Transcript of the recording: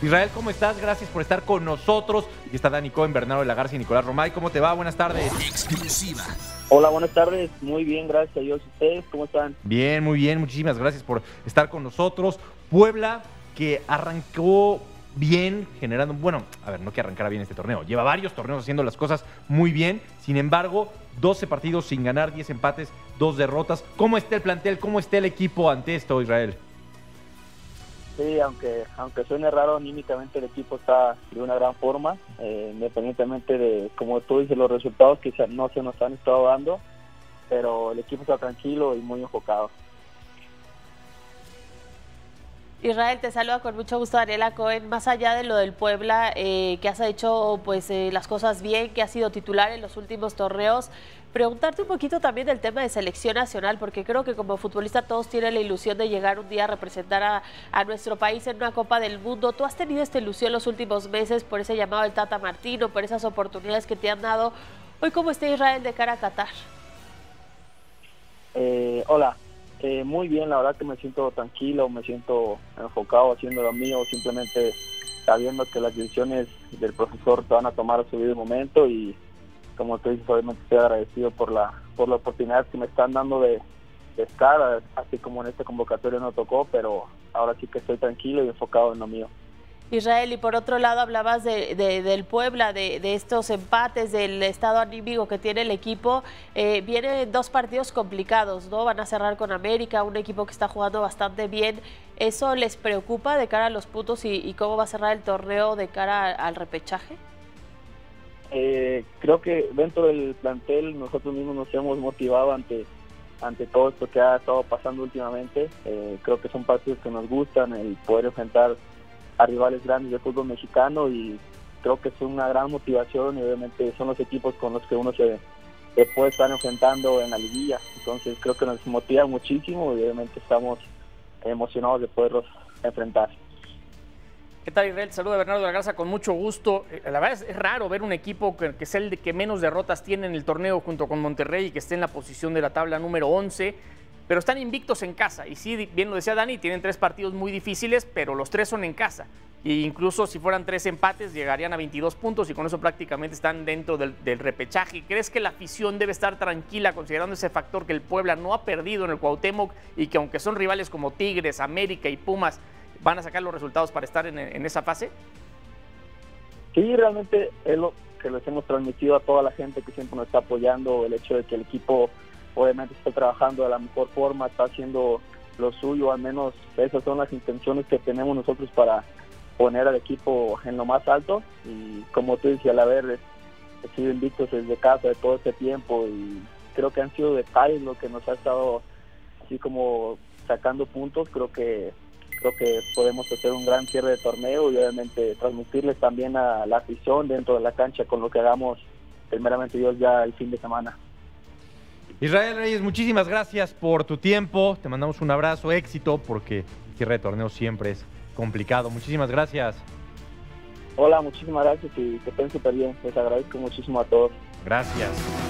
Israel, ¿cómo estás? Gracias por estar con nosotros. Y está Dani Cohen, Bernardo de la Garza y Nicolás Romay. ¿Cómo te va? Buenas tardes. Exclusiva. Hola, buenas tardes. Muy bien, gracias a Dios. ¿Ustedes cómo están? Bien, muy bien. Muchísimas gracias por estar con nosotros. Puebla, que arrancó bien, generando, bueno, a ver, no que arrancara bien este torneo, lleva varios torneos haciendo las cosas muy bien, sin embargo, 12 partidos sin ganar, 10 empates, 2 derrotas. ¿Cómo está el plantel? ¿Cómo está el equipo ante esto, Israel? Sí, aunque aunque suene raro, anímicamente el equipo está de una gran forma, eh, independientemente de, como tú dices, los resultados que no se nos han estado dando, pero el equipo está tranquilo y muy enfocado. Israel, te saluda con mucho gusto Daniela Cohen. Más allá de lo del Puebla, eh, que has hecho pues eh, las cosas bien, que has sido titular en los últimos torneos, preguntarte un poquito también del tema de selección nacional, porque creo que como futbolista todos tienen la ilusión de llegar un día a representar a, nuestro país en una Copa del Mundo. ¿Tú has tenido esta ilusión los últimos meses por ese llamado del Tata Martino, por esas oportunidades que te han dado? Hoy, ¿cómo está Israel de cara a Qatar? Eh, hola, eh, muy bien, la verdad que me siento tranquilo, me siento enfocado haciendo lo mío, simplemente sabiendo que las decisiones del profesor te van a tomar a su debido momento y como tú dices, obviamente estoy agradecido por la por la oportunidad que me están dando de, de estar, así como en esta convocatoria no tocó, pero ahora sí que estoy tranquilo y enfocado en lo mío. Israel, y por otro lado hablabas de, del Puebla, de, estos empates, del estado anímico que tiene el equipo. Eh, vienen dos partidos complicados, ¿no? Van a cerrar con América, un equipo que está jugando bastante bien. ¿Eso les preocupa de cara a los puntos y, cómo va a cerrar el torneo de cara al repechaje? Eh, creo que dentro del plantel nosotros mismos nos hemos motivado ante ante todo esto que ha estado pasando últimamente. Eh, creo que son partidos que nos gustan, el poder enfrentar a rivales grandes del fútbol mexicano y creo que es una gran motivación y obviamente son los equipos con los que uno se, puede estar enfrentando en la liguilla. Entonces creo que nos motiva muchísimo y obviamente estamos emocionados de poderlos enfrentar. ¿Qué tal, Israel? Saluda Bernardo de la Garza con mucho gusto. Eh, la verdad es, raro ver un equipo que, que, es el que menos derrotas tiene en el torneo junto con Monterrey y que esté en la posición de la tabla número 11 pero están invictos en casa. Y sí, bien lo decía Dani, tienen tres partidos muy difíciles, pero los tres son en casa. E incluso si fueran tres empates, llegarían a 22 puntos y con eso prácticamente están dentro del, repechaje. ¿Crees que la afición debe estar tranquila considerando ese factor que el Puebla no ha perdido en el Cuauhtémoc y que aunque son rivales como Tigres, América y Pumas, van a sacar los resultados para estar en, en esa fase? Sí, realmente es lo que les hemos transmitido a toda la gente que siempre nos está apoyando, el hecho de que el equipo obviamente está trabajando de la mejor forma, está haciendo lo suyo, al menos esas son las intenciones que tenemos nosotros para poner al equipo en lo más alto y como tú decías, al haber sido invictos desde casa de todo este tiempo y creo que han sido detalles lo que nos ha estado así como sacando puntos, creo que creo que podemos hacer un gran cierre de torneo y obviamente transmitirles también a la afición dentro de la cancha con lo que hagamos primeramente Dios ya el fin de semana. Israel Reyes, muchísimas gracias por tu tiempo. Te mandamos un abrazo, éxito, porque cierre de torneo siempre es complicado. Muchísimas gracias. Hola, muchísimas gracias y que estén súper bien. Les agradezco muchísimo a todos. Gracias.